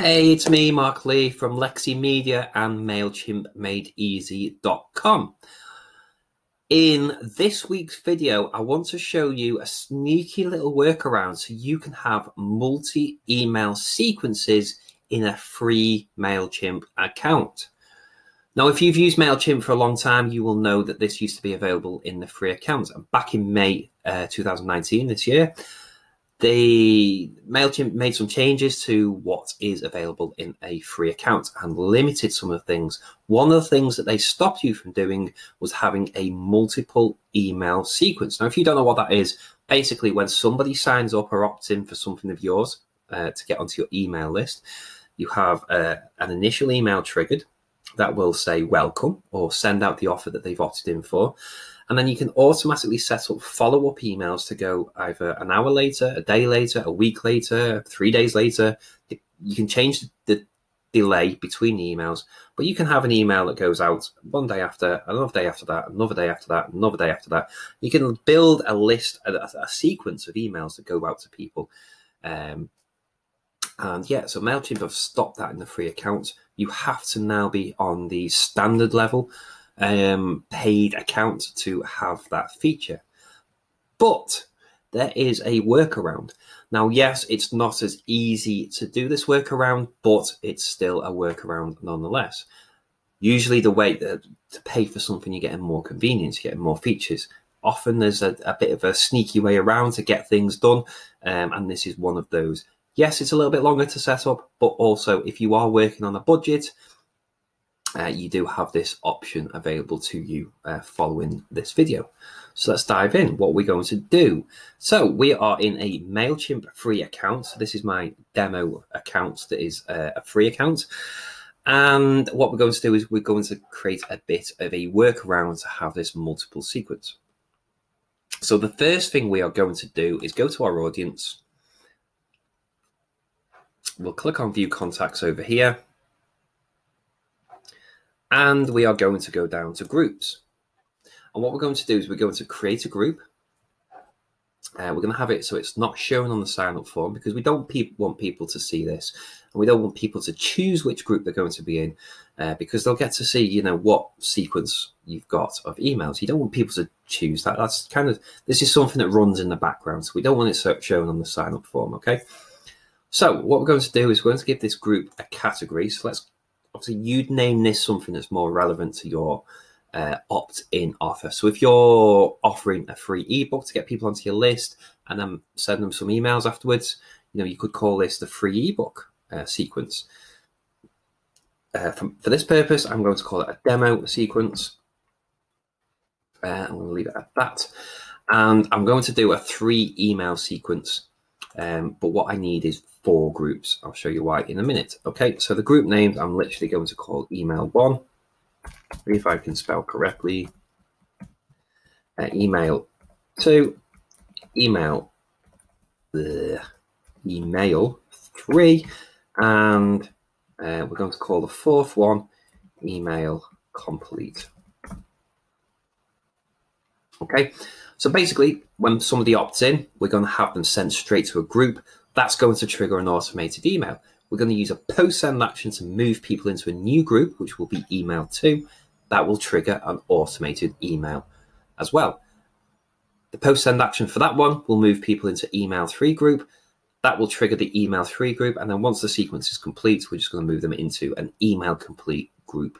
Hey, it's me, Mark Lee from Lexi Media and MailChimp In this week's video, I want to show you a sneaky little workaround so you can have multi email sequences in a free MailChimp account. Now, if you've used MailChimp for a long time, you will know that this used to be available in the free account. Back in May uh, 2019, this year, they MailChimp made some changes to what is available in a free account and limited some of the things. One of the things that they stopped you from doing was having a multiple email sequence. Now, if you don't know what that is, basically when somebody signs up or opts in for something of yours uh, to get onto your email list, you have uh, an initial email triggered that will say welcome or send out the offer that they've opted in for. And then you can automatically set up follow up emails to go either an hour later, a day later, a week later, three days later. You can change the delay between the emails, but you can have an email that goes out one day after, another day after that, another day after that, another day after that. You can build a list, a, a sequence of emails that go out to people. Um, and yeah, so MailChimp have stopped that in the free account. You have to now be on the standard level um, paid account to have that feature. But there is a workaround. Now, yes, it's not as easy to do this workaround, but it's still a workaround nonetheless. Usually, the way that to pay for something, you're getting more convenience, you're getting more features. Often, there's a, a bit of a sneaky way around to get things done, um, and this is one of those. Yes, it's a little bit longer to set up, but also if you are working on a budget, uh, you do have this option available to you uh, following this video. So let's dive in. What we're going to do. So we are in a Mailchimp free account. So this is my demo account that is uh, a free account. And what we're going to do is we're going to create a bit of a workaround to have this multiple sequence. So the first thing we are going to do is go to our audience. We'll click on view contacts over here and we are going to go down to groups. And what we're going to do is we're going to create a group. Uh, we're going to have it so it's not shown on the sign up form because we don't pe- want people to see this. And we don't want people to choose which group they're going to be in uh, because they'll get to see, you know, what sequence you've got of emails. You don't want people to choose that. That's kind of, this is something that runs in the background. So we don't want it shown on the sign up form. Okay. So what we're going to do is we're going to give this group a category. So let's obviously you'd name this something that's more relevant to your uh, opt-in offer. So if you're offering a free ebook to get people onto your list and then send them some emails afterwards, you know you could call this the free ebook uh, sequence. Uh, for, for, this purpose, I'm going to call it a demo sequence. Uh, I'm going to leave it at that. And I'm going to do a three email sequence. Um, but what I need is four groups. I'll show you why in a minute. Okay, so the group names I'm literally going to call email one, if I can spell correctly. Uh, email two, email the email three, and uh, we're going to call the fourth one email complete. Okay, so basically, when somebody opts in, we're going to have them sent straight to a group that's going to trigger an automated email. We're going to use a post send action to move people into a new group, which will be email two. That will trigger an automated email as well. The post send action for that one will move people into email three group. That will trigger the email three group. And then once the sequence is complete, we're just going to move them into an email complete group.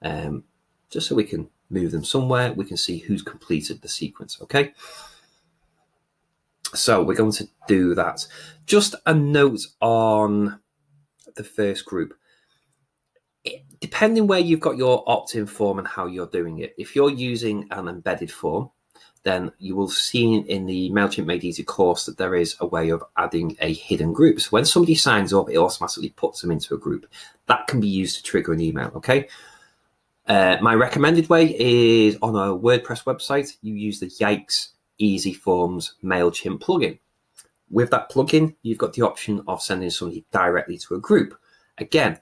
Um, just so we can move them somewhere, we can see who's completed the sequence. Okay. So we're going to do that. Just a note on the first group. depending where you've got your opt-in form and how you're doing it, if you're using an embedded form, then you will see in the MailChimp Made Easy course that there is a way of adding a hidden group. So when somebody signs up, it automatically puts them into a group. That can be used to trigger an email, okay? Uh, my recommended way is on a WordPress website, you use the Yikes Easy Forms MailChimp plugin. With that plugin, you've got the option of sending somebody directly to a group. Again,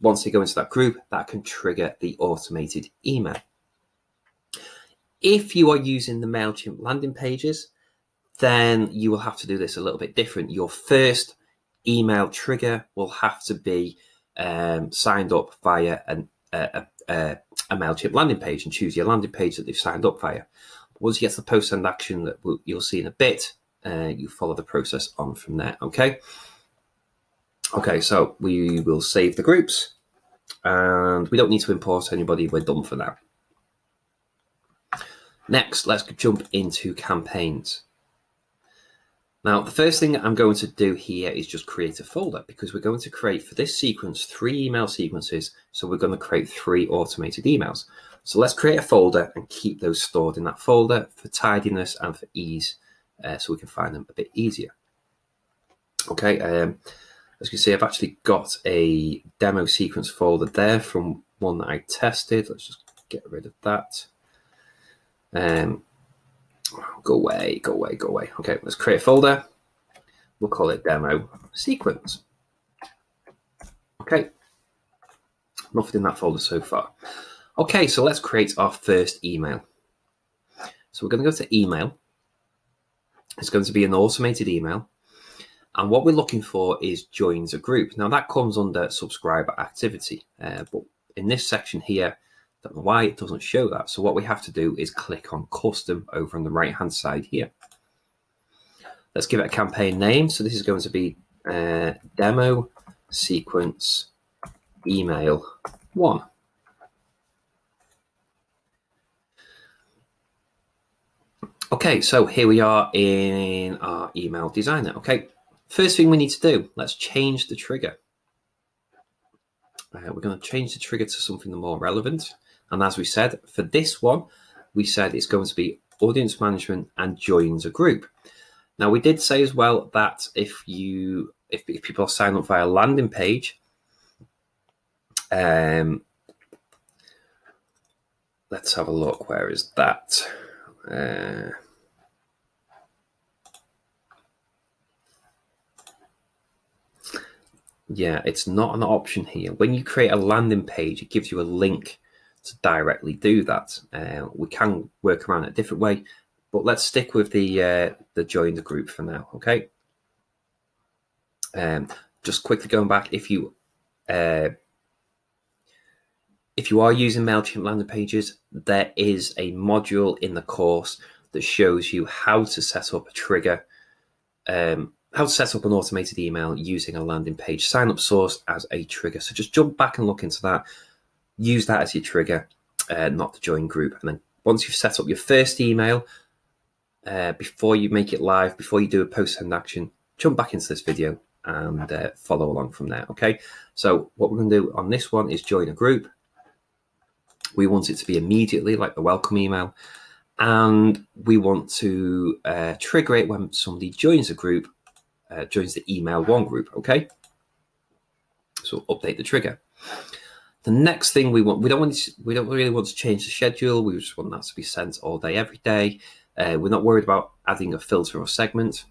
once they go into that group, that can trigger the automated email. If you are using the MailChimp landing pages, then you will have to do this a little bit different. Your first email trigger will have to be um, signed up via an, a, a, a MailChimp landing page and choose your landing page that they've signed up via. Once you get to the post send action that we'll, you'll see in a bit, uh, you follow the process on from there. Okay. Okay, so we will save the groups and we don't need to import anybody. We're done for now. Next, let's jump into campaigns. Now, the first thing I'm going to do here is just create a folder because we're going to create for this sequence three email sequences. So we're going to create three automated emails. So let's create a folder and keep those stored in that folder for tidiness and for ease uh, so we can find them a bit easier. Okay, um, as you can see, I've actually got a demo sequence folder there from one that I tested. Let's just get rid of that. Um, go away, go away, go away. Okay, let's create a folder. We'll call it demo sequence. Okay, nothing in that folder so far. Okay, so let's create our first email. So we're going to go to email. It's going to be an automated email. And what we're looking for is joins a group. Now that comes under subscriber activity, uh, but in this section here, don't know why it doesn't show that. So what we have to do is click on custom over on the right hand side here. Let's give it a campaign name. So this is going to be uh, demo sequence email one. Okay, so here we are in our email designer. Okay, first thing we need to do, let's change the trigger. Uh, we're going to change the trigger to something more relevant. And as we said, for this one, we said it's going to be audience management and joins a group. Now we did say as well that if you if, if people signing up via landing page, um, let's have a look. Where is that? Uh, yeah, it's not an option here. When you create a landing page, it gives you a link to directly do that. Uh, we can work around it a different way, but let's stick with the uh, the join the group for now. Okay. Um, just quickly going back, if you uh, if you are using Mailchimp landing pages, there is a module in the course that shows you how to set up a trigger, um, how to set up an automated email using a landing page sign up source as a trigger. So just jump back and look into that use that as your trigger, uh, not the join group. And then once you've set up your first email, uh, before you make it live, before you do a post send action, jump back into this video and uh, follow along from there. Okay. So what we're going to do on this one is join a group. We want it to be immediately like the welcome email. And we want to uh, trigger it when somebody joins a group, uh, joins the email one group. Okay. So update the trigger. The next thing we want, we don't want to, we don't really want to change the schedule. We just want that to be sent all day, every day. Uh, we're not worried about adding a filter or segment.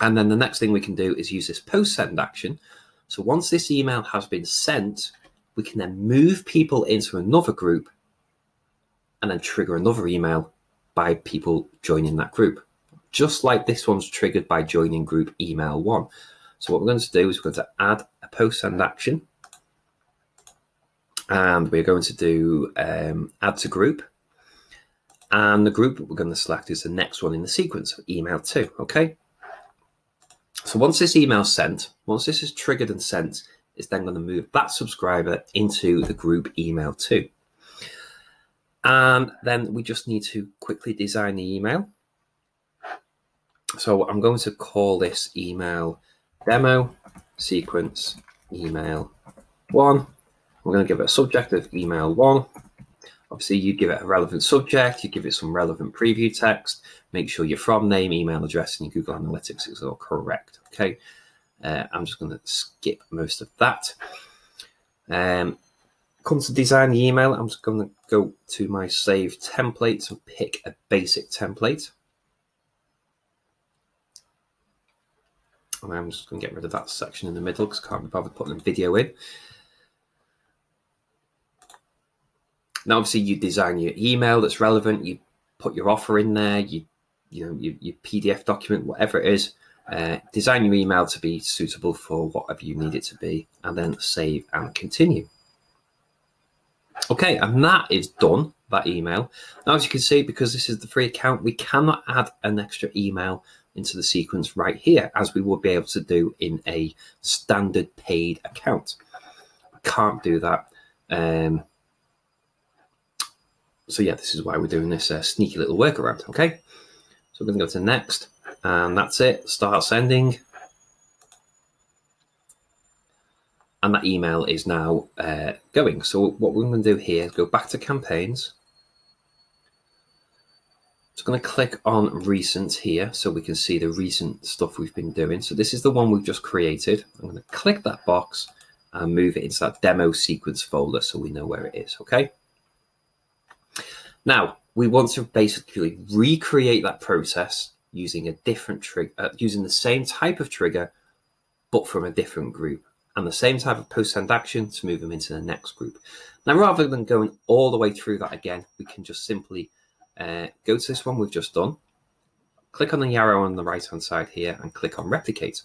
And then the next thing we can do is use this post send action. So once this email has been sent, we can then move people into another group and then trigger another email by people joining that group. Just like this one's triggered by joining group email one. So what we're going to do is we're going to add a post send action and we're going to do um, add to group. And the group that we're going to select is the next one in the sequence, email two, okay? So once this email sent, once this is triggered and sent, it's then going to move that subscriber into the group email two. And then we just need to quickly design the email. So I'm going to call this email demo sequence email one. We're going to give it a subject of email one. Obviously, you give it a relevant subject, you give it some relevant preview text, make sure your from name, email address, and your Google Analytics is all correct. Okay, uh, I'm just going to skip most of that. Um, come to design the email, I'm just going to go to my save templates and pick a basic template. And I'm just going to get rid of that section in the middle because I can't be bothered putting a video in. Now, obviously, you design your email that's relevant. You put your offer in there. You, you know, your, your PDF document, whatever it is. Uh, design your email to be suitable for whatever you need it to be, and then save and continue. Okay, and that is done, that email. Now, as you can see, because this is the free account, we cannot add an extra email into the sequence right here, as we would be able to do in a standard paid account. Can't do that. Um, so yeah, this is why we're doing this uh, sneaky little workaround, okay? So we're to go to next, and that's it. Start sending. And that email is now uh, going. So what we're going to do here is go back to campaigns. So I'm going to click on recent here so we can see the recent stuff we've been doing. So this is the one we've just created. I'm going to click that box and move it into that demo sequence folder so we know where it is, okay? Now, we want to basically recreate that process using a different trigger, uh, using the same type of trigger, but from a different group, and the same type of post send action to move them into the next group. Now, rather than going all the way through that again, we can just simply uh, go to this one we've just done, click on the arrow on the right hand side here, and click on replicate.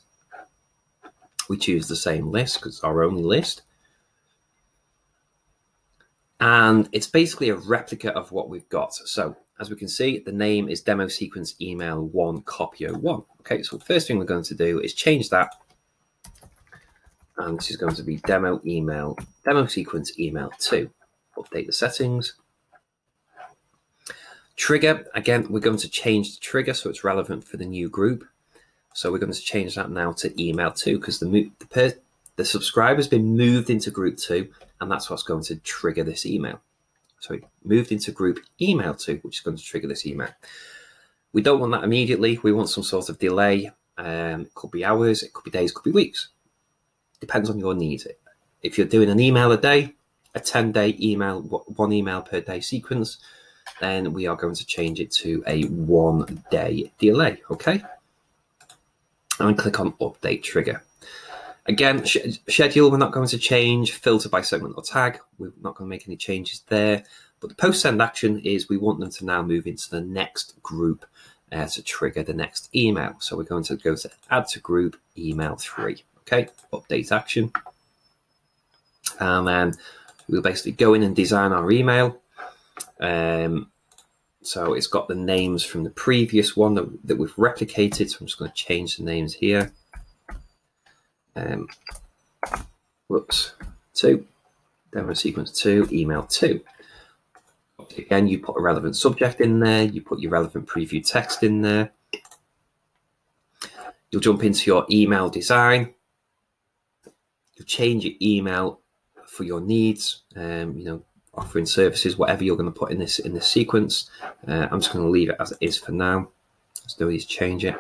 We choose the same list because it's our only list and it's basically a replica of what we've got. So as we can see, the name is demo sequence email one copio one. Okay, so the first thing we're going to do is change that. And this is going to be demo email, demo sequence email two. Update the settings. Trigger, again, we're going to change the trigger so it's relevant for the new group. So we're going to change that now to email two because the, the, the subscriber has been moved into group two and that's what's going to trigger this email. So we moved into group email two, which is going to trigger this email. We don't want that immediately. We want some sort of delay. Um, it could be hours, it could be days, it could be weeks. Depends on your needs. If you're doing an email a day, a 10 day email, one email per day sequence, then we are going to change it to a one day delay. Okay. And click on update trigger. Again, sh schedule, we're not going to change. Filter by segment or tag, we're not going to make any changes there. But the post send action is we want them to now move into the next group uh, to trigger the next email. So we're going to go to add to group email three. Okay, update action. And then we'll basically go in and design our email. Um, so it's got the names from the previous one that, that we've replicated. So I'm just going to change the names here um, whoops, two, demo sequence two, email two. Again, you put a relevant subject in there, you put your relevant preview text in there. You'll jump into your email design. You'll change your email for your needs, um, you know, offering services, whatever you're going to put in this in this sequence. Uh, I'm just going to leave it as it is for now. No need to change it.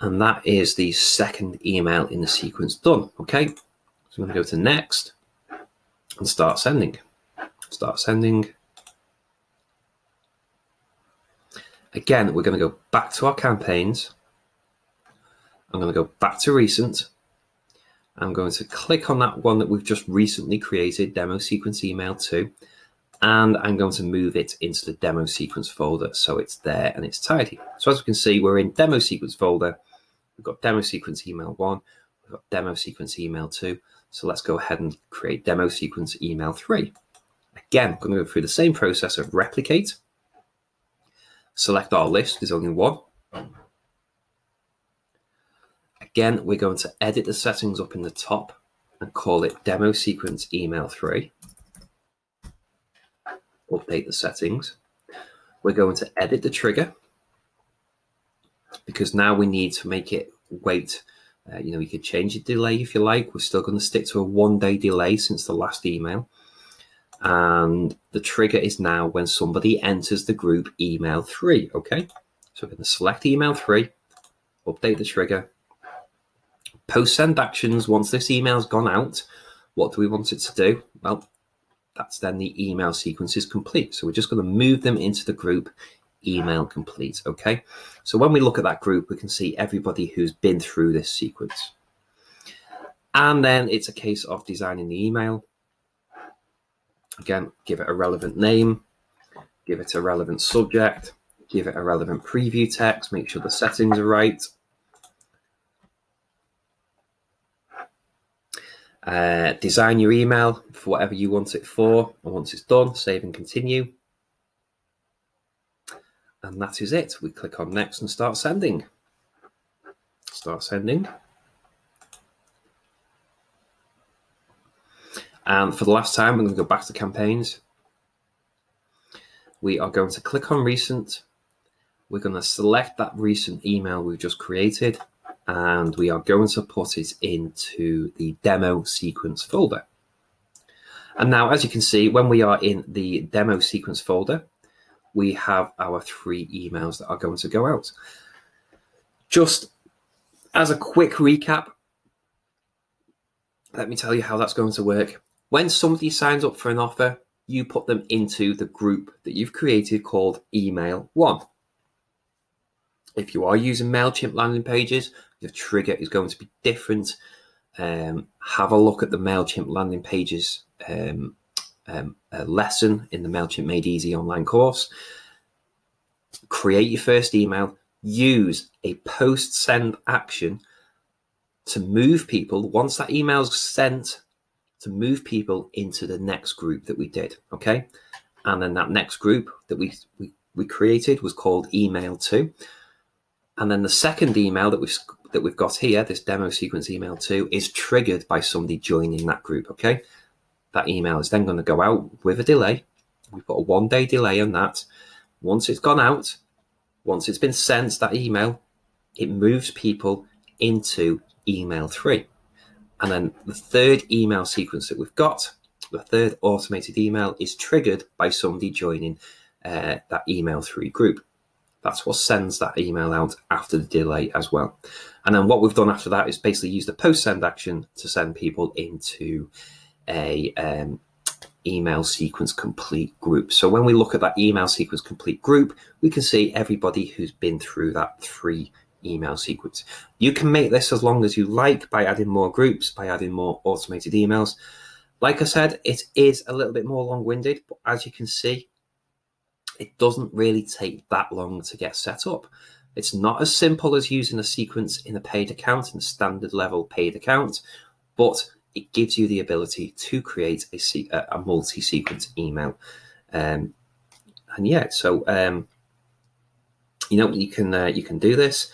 And that is the second email in the sequence done. Okay, so I'm going to go to next and start sending. Start sending. Again, we're going to go back to our campaigns. I'm going to go back to recent. I'm going to click on that one that we've just recently created, demo sequence email 2, and I'm going to move it into the demo sequence folder so it's there and it's tidy. So as we can see, we're in demo sequence folder We've got demo sequence email one, we've got demo sequence email two. So let's go ahead and create demo sequence email three. Again, I'm going to go through the same process of replicate. Select our list, there's only one. Again, we're going to edit the settings up in the top and call it demo sequence email three. Update the settings. We're going to edit the trigger because now we need to make it wait. Uh, you know, we could change the delay if you like. We're still going to stick to a one day delay since the last email. And the trigger is now when somebody enters the group email three. Okay. So we're going to select email three, update the trigger, post send actions. Once this email's gone out, what do we want it to do? Well, that's then the email sequence is complete. So we're just going to move them into the group email complete. Okay, so when we look at that group, we can see everybody who's been through this sequence. And then it's a case of designing the email. Again, give it a relevant name, give it a relevant subject, give it a relevant preview text, make sure the settings are right. Uh, design your email for whatever you want it for. And once it's done, save and continue. And that is it. We click on next and start sending. Start sending. And for the last time, we're going to go back to campaigns. We are going to click on recent. We're going to select that recent email we've just created and we are going to put it into the demo sequence folder. And now, as you can see, when we are in the demo sequence folder, we have our three emails that are going to go out. Just as a quick recap, let me tell you how that's going to work. When somebody signs up for an offer, you put them into the group that you've created called Email One. If you are using MailChimp landing pages, the trigger is going to be different. Um, have a look at the MailChimp landing pages um, um, lesson in the MailChimp Made Easy online course. Create your first email, use a post send action to move people once that email is sent to move people into the next group that we did. Okay. And then that next group that we, we, we created was called email two. And then the second email that we've that we've got here, this demo sequence email two, is triggered by somebody joining that group. Okay, that email is then going to go out with a delay. We've got a one day delay on that. Once it's gone out, once it's been sent, that email, it moves people into email three. And then the third email sequence that we've got, the third automated email, is triggered by somebody joining uh, that email three group. That's what sends that email out after the delay as well. And then what we've done after that is basically use the post send action to send people into a um, email sequence complete group. So when we look at that email sequence complete group, we can see everybody who's been through that three email sequence. You can make this as long as you like by adding more groups, by adding more automated emails. Like I said, it is a little bit more long winded, but as you can see, it doesn't really take that long to get set up. It's not as simple as using a sequence in a paid account, in a standard level paid account, but it gives you the ability to create a, a multi-sequence email. Um, and yeah, so um, you know you can uh, you can do this.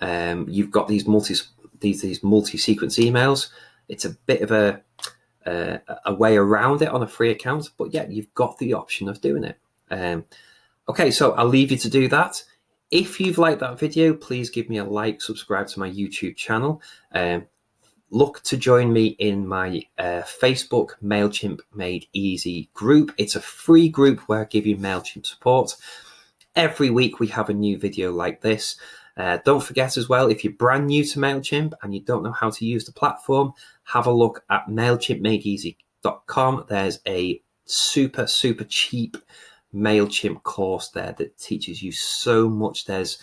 Um, you've got these multi these these multi-sequence emails. It's a bit of a uh, a way around it on a free account, but yeah, you've got the option of doing it. Um, okay, so I'll leave you to do that. If you've liked that video, please give me a like, subscribe to my YouTube channel. Um, look to join me in my uh, Facebook MailChimp Made Easy group. It's a free group where I give you MailChimp support. Every week we have a new video like this. Uh, don't forget as well, if you're brand new to MailChimp and you don't know how to use the platform, have a look at MailChimpMadeEasy.com. There's a super, super cheap MailChimp course there that teaches you so much. There's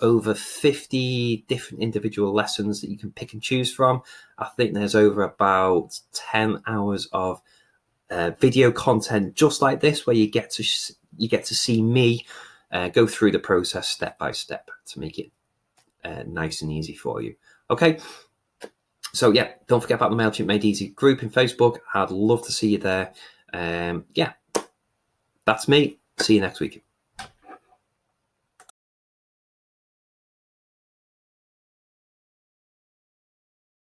over 50 different individual lessons that you can pick and choose from. I think there's over about 10 hours of uh, video content just like this where you get to you get to see me uh, go through the process step by step to make it uh, nice and easy for you. Okay. So yeah, don't forget about the MailChimp Made Easy group in Facebook. I'd love to see you there. Um, yeah, that's me. See you next week.